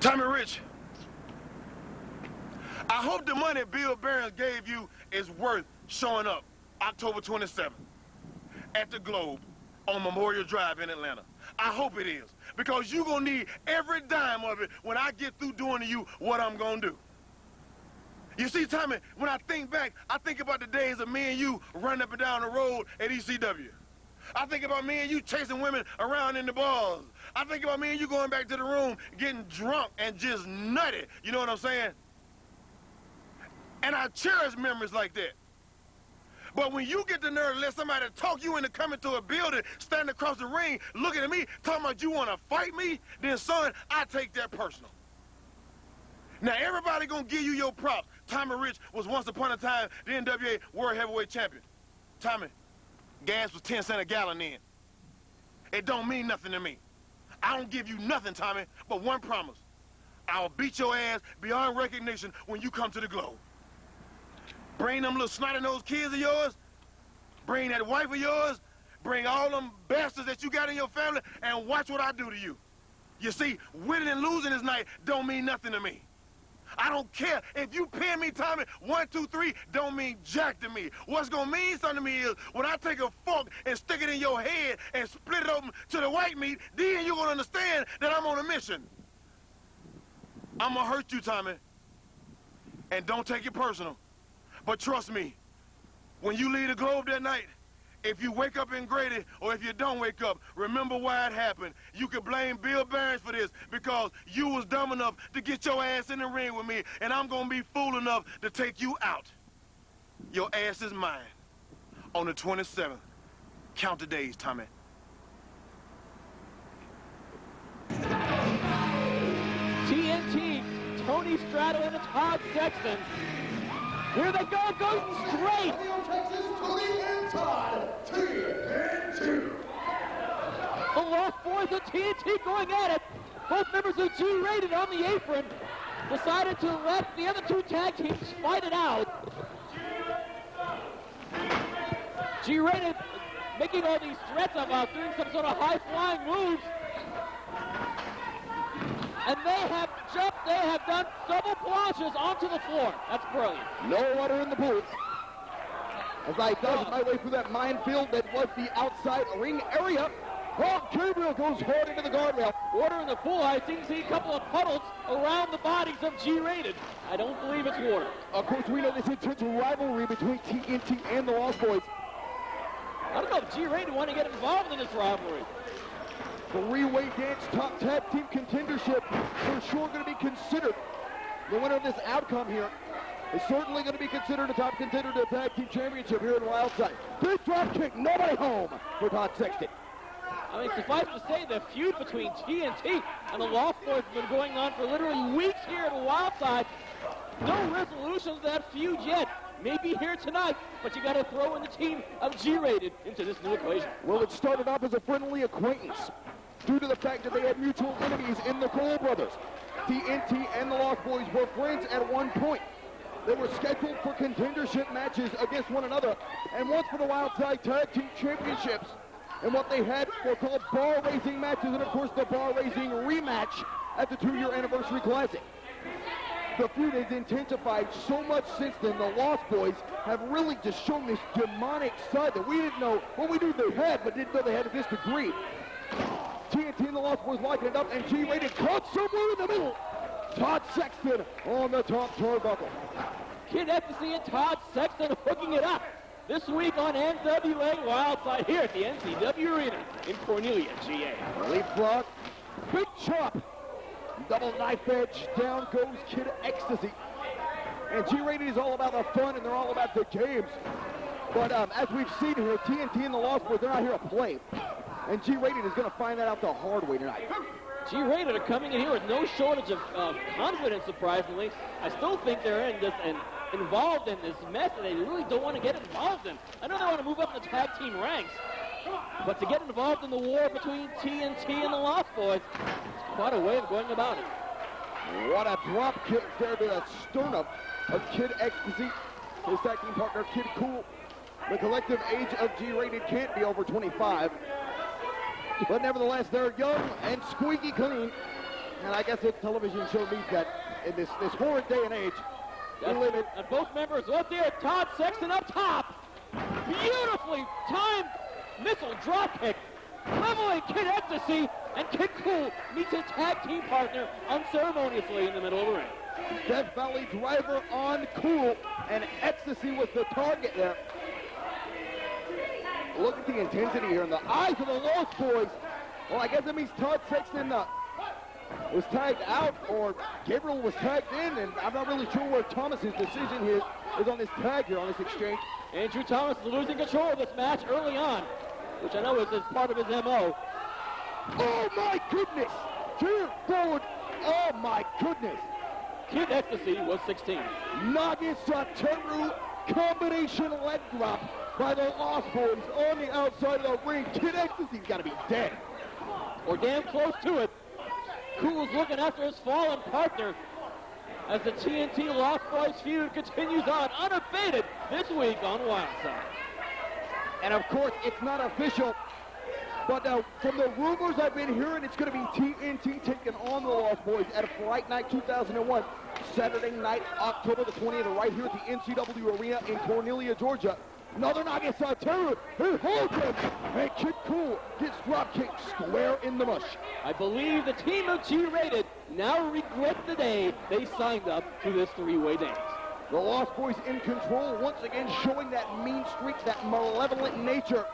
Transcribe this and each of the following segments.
Tommy Rich, I hope the money Bill Behrens gave you is worth showing up October 27th at the Globe on Memorial Drive in Atlanta. I hope it is because you're going to need every dime of it when I get through doing to you what I'm going to do. You see, Tommy, when I think back, I think about the days of me and you running up and down the road at ECW. I think about me and you chasing women around in the bars. I think about me and you going back to the room, getting drunk and just nutty. You know what I'm saying? And I cherish memories like that. But when you get the nerve to let somebody talk you into coming to a building, standing across the ring, looking at me, talking about you want to fight me, then, son, I take that personal. Now, everybody gonna give you your props. Tommy Rich was once upon a time the NWA World Heavyweight Champion. Tommy, gas was 10 cents a gallon then. It don't mean nothing to me. I don't give you nothing, Tommy, but one promise. I'll beat your ass beyond recognition when you come to the Globe. Bring them little snotty-nosed kids of yours. Bring that wife of yours. Bring all them bastards that you got in your family and watch what I do to you. You see, winning and losing this night don't mean nothing to me. I don't care. If you pin me, Tommy, one, two, three, don't mean jack to me. What's to mean something to me is when I take a fork and stick it in your head and split it open to the white meat, then you're to understand that I'm on a mission. I'm to hurt you, Tommy. And don't take it personal. But trust me, when you leave the globe that night, if you wake up in Grady or if you don't wake up, remember why it happened. You can blame Bill Behrens for this because you was dumb enough to get your ass in the ring with me, and I'm going to be fool enough to take you out. Your ass is mine on the 27th. Count the days, Tommy. TNT, Tony Stradlin and Todd Sexton here they go, going straight. Texas, Tony and Todd, TNT. The Lost Boys of TNT going at it. Both members of G-Rated on the apron decided to let the other two tag teams fight it out. G-Rated making all these threats about uh, doing some sort of high-flying moves. And they have jumped, they have done double planchas onto the floor. That's brilliant. No water in the booth. As I dodge my way through that minefield that was the outside ring area, Oh, Gabriel goes hard into the guardrail. Water in the pool. I seem to see a couple of puddles around the bodies of G-Rated. I don't believe it's water. Of course, we know this intense rivalry between TNT and the Lost Boys. I don't know if G-Rated want to get involved in this rivalry. Three-way dance top tag team contendership for sure going to be considered. The winner of this outcome here is certainly going to be considered a top contender to the tag team championship here in Wildside. Big drop kick, nobody home for Todd Sexton. I mean, suffice to say, the feud between TNT and the Lost Boys has been going on for literally weeks here at Wildside. No resolution to that feud yet. Maybe here tonight, but you got to throw in the team of G-Rated into this new equation. Well, it started off as a friendly acquaintance due to the fact that they had mutual enemies in the Cole brothers. TNT and the Lost Boys were friends at one point. They were scheduled for contendership matches against one another, and once for the Wildside Tag Team Championships. And what they had were called bar-raising matches, and of course the bar-raising rematch at the two-year anniversary classic. The feud has intensified so much since then. The Lost Boys have really just shown this demonic side that we didn't know, well, we knew they had, but didn't know they had to this degree. TNT and the Lost Boys liking it up, and G-Rated caught somewhere in the middle. Todd Sexton on the top turnbuckle. Kid Ecstasy and Todd Sexton hooking it up this week on NWA Wildside here at the NCW Arena in Cornelia, GA. Leapfrog, big chop, double knife edge, down goes Kid Ecstasy. And G-Rated is all about the fun and they're all about the games. But um, as we've seen here, TNT and the Lost Boys, they're not here to play. And G-Rated is going to find that out the hard way tonight. G-Rated are coming in here with no shortage of uh, confidence, surprisingly. I still think they're in this and involved in this mess that they really don't want to get involved in. I know they want to move up in the tag team ranks, but to get involved in the war between TNT and the Lost Boys, it's quite a way of going about it. What a drop kick there to the sternum of Kid Ecstasy. His tag team partner, Kid Cool. The collective age of G-Rated can't be over 25. But nevertheless, they're young and squeaky clean. And I guess the television show needs that in this, this horrid day and age. We live in. And both members up there. Todd Sexton up top. Beautifully timed missile drop kick. Leveling Kid Ecstasy. And Kid Cool meets his tag team partner unceremoniously in the middle of the ring. Death Valley driver on cool, and ecstasy was the target there. Look at the intensity here in the eyes of the Lost Boys. Well, I guess that means Todd Sexton uh, was tagged out, or Gabriel was tagged in, and I'm not really sure where Thomas's decision here is on this tag here, on this exchange. Andrew Thomas is losing control of this match early on, which I know is, is part of his MO. Oh my goodness! Turn forward. Oh my goodness! Kid Ecstasy was 16. Nagasatoru combination leg drop by the Lost Boys on the outside of the ring. Kid Ecstasy's got to be dead. Or damn close to it. Cool's looking after his fallen partner as the TNT Lost Boys feud continues on unabated this week on Wildside. And of course, it's not official. But uh, from the rumors I've been hearing, it's going to be TNT taking on the Lost Boys at Fright Night 2001, Saturday night, October the 20th, right here at the NCW Arena in Cornelia, Georgia. Another Nagasatoru, who holds him, and Kid Cool gets drop kicked square in the mush. I believe the team of G-Rated now regret the day they signed up to this three-way dance. The Lost Boys in control, once again showing that mean streak, that malevolent nature.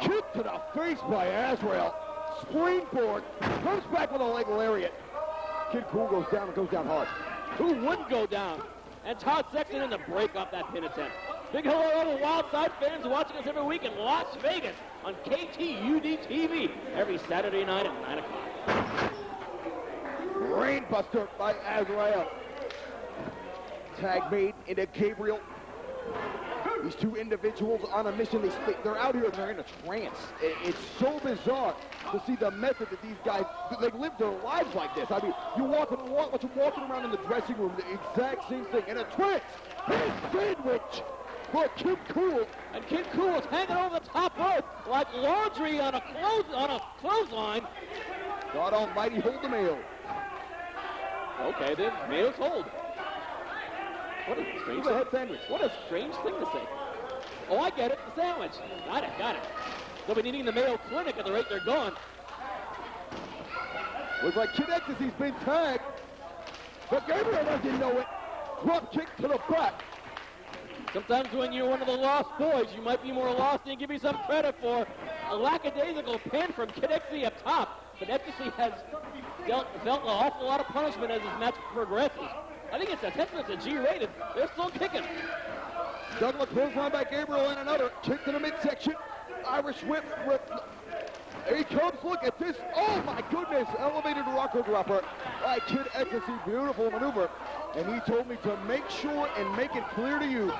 Kick to the face by Azrael. Springboard. Comes back with a leg lariat. Kid Cool goes down and goes down hard. Who wouldn't go down? And Todd Sexton in to break up that pin attempt. Big hello to all the Wildside fans watching us every week in Las Vegas on KTUD TV every Saturday night at 9 o'clock. Brainbuster by Azrael. Tag made into Gabriel. These two individuals on a mission. They, they- they're out here and they're in a trance. It- it's so bizarre to see the method that these guys, they live their lives like this. I mean, you walk and walk, watch them walking around in the dressing room, the exact same thing. In a trance. Head sandwich for Kid Cool. And Kid Cool is hanging over the top rope like laundry on a clothes on a clothesline. God almighty, hold the mail. Okay, then Mayo's hold. What a strange head sandwich. What a strange thing to say. Oh, I get it. The sandwich. Got it. Got it. They'll be needing the Mayo Clinic at the rate they're going. Looks like Kid Ecstasy's been tagged. But Gabriel doesn't know it. Drop kick to the back. Sometimes when you're one of the lost boys, you might be more lost than you give yourself credit for. A lackadaisical pin from Kid Ecstasy up top. But has dealt, felt an awful lot of punishment as this match progresses. I think it's a testament to G-rated. They're still kicking. Douglas clothesline by Gabriel and another. Kick to the midsection. Irish whip. whip. Here he comes. Look at this. Oh my goodness. Elevated rocker dropper by Kid Ecstasy. Beautiful maneuver. And he told me to make sure and make it clear to you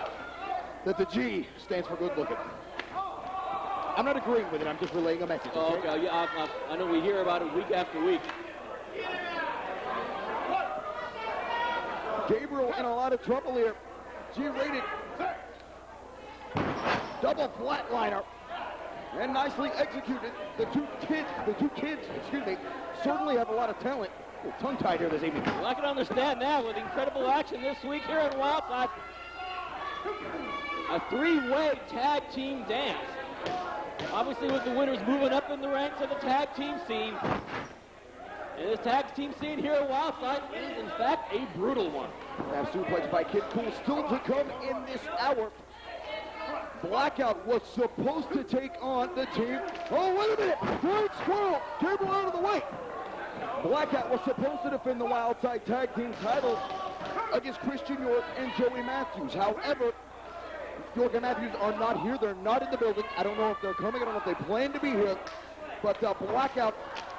that the G stands for good looking. I'm not agreeing with it. I'm just relaying a message. Oh, okay? okay. Yeah, I, I, I know we hear about it week after week. Gabriel in a lot of trouble here. G-rated. Double flatliner. And nicely executed. The two kids, the two kids, excuse me, certainly have a lot of talent. They're tongue-tied here this evening. Well, I can understand that with incredible action this week here at Wildside. A three-way tag team dance. Obviously with the winners moving up in the ranks of the tag team scene. And this tag team scene here at Wildside is in fact a brutal one. Snap suplex by Kid Cool still to come in this hour. Blackout was supposed to take on the team. Oh, wait a minute! Great squirrel! Gabriel out of the way! Blackout was supposed to defend the Wildside Tag Team titles against Christian York and Joey Matthews. However, York and Matthews are not here. They're not in the building. I don't know if they're coming. I don't know if they plan to be here. But uh, Blackout,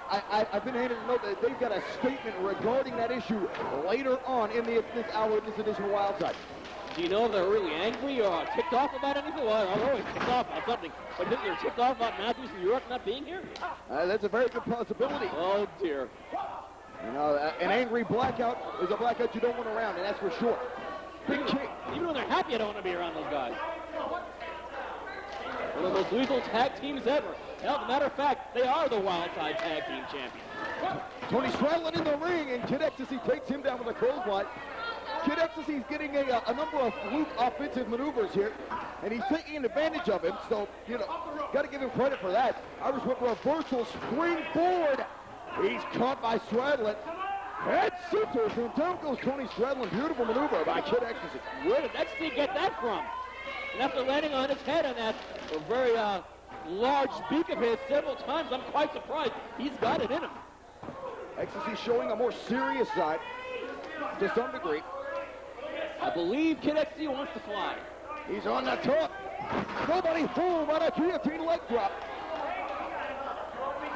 I, I've been handed a note that they've got a statement regarding that issue later on in the, this hour, in this edition of Wildside. Do you know if they're really angry or ticked off about anything? Well, I'm always ticked off about something. But think they're ticked off about Matthews and York not being here? Uh, that's a very good possibility. Oh, dear. You know, uh, an angry blackout is a blackout you don't want around, and that's for sure. Big kick. Even when they're happy, I don't want to be around those guys. One of the most lethal tag teams ever. Hell, as a matter of fact, they are the Wildside Tag Team Champions. Tony Stradlin in the ring, and Kid Ecstasy takes him down with a clothesline. Kid Ecstasy's getting a, a number of fluke offensive maneuvers here, and he's taking advantage of him, so, you know, got to give him credit for that. Irish whip reversal, spring forward. He's caught by Stradlin. Head scissors, and down goes Tony Stradlin. Beautiful maneuver by Kid Ecstasy. Where did Ecstasy get that from? And after landing on his head on that very uh, large beak of his several times, I'm quite surprised. He's got it in him. Ecstasy showing a more serious side to some degree. I believe Kid Ecstasy wants to fly. He's on the top. Nobody home on a guillotine leg drop.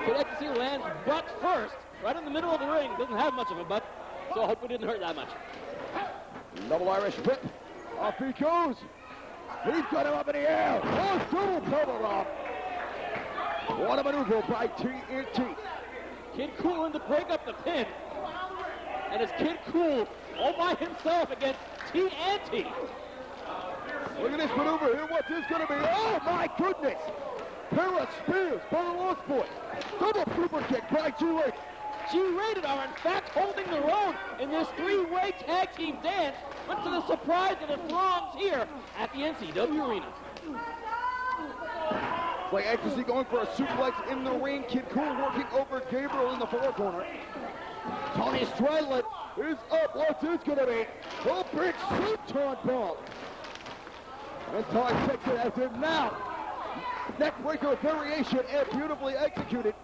Kid Ecstasy lands butt first, right in the middle of the ring. Doesn't have much of a butt, so I hope it didn't hurt that much. Double Irish whip. Off he goes. He's got him up in the air. Oh, double cover off. What a maneuver by TNT. Kid Cool in to break up the pin. And it's Kid Cool all by himself against TNT. Look at this maneuver here. What this going to be? Oh, my goodness. Pair of spears by the Lost Boys. Double super kick by G-Rated. G-Rated are in fact holding their own in this three-way tag team dance, but to the surprise of the throngs here at the NCW Arena. Like Ecstasy going for a suplex in the ring. Kid Cool working over Gabriel in the far corner. Tony Stradlin is up. What's this going to be? A big Suton bomb. And Todd takes it as if now. Neckbreaker variation and beautifully executed.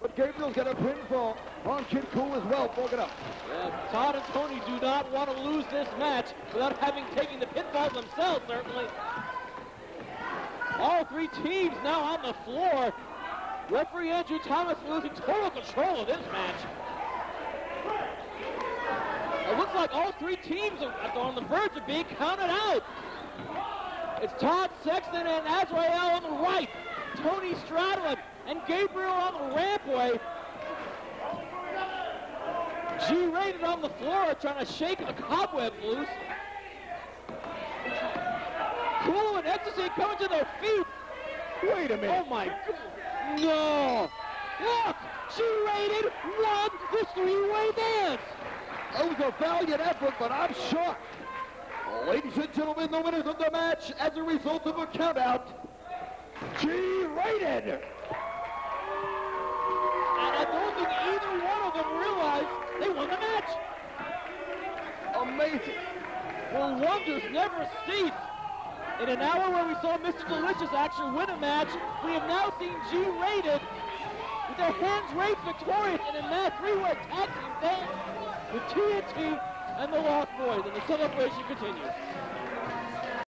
But Gabriel's got a pinfall on Kid Cool as well. Broken up. Yeah, Todd and Tony do not want to lose this match without having taken the pinfall themselves, certainly. All three teams now on the floor. Referee Andrew Thomas losing total control of this match. Looks like all three teams are on the verge of being counted out. It's Todd Sexton and Azrael on the right. Tony Stradlin and Gabriel on the rampway. G-rated on the floor trying to shake a cobweb loose. Cool and Ecstasy coming to their feet. Wait a minute. Oh my god. No. Look, G-rated won this three-way dance. That was a valiant effort, but I'm shocked. Ladies and gentlemen, the winners of the match as a result of a countout, G-rated. And I don't think either one of them realized they won the match. Amazing. Well, wonders never cease. In an hour where we saw Mr. Delicious actually win a match, we have now seen G-rated with their hands raised victorious in a match three-way tag team with TNT and the Lost Boys, and the celebration continues.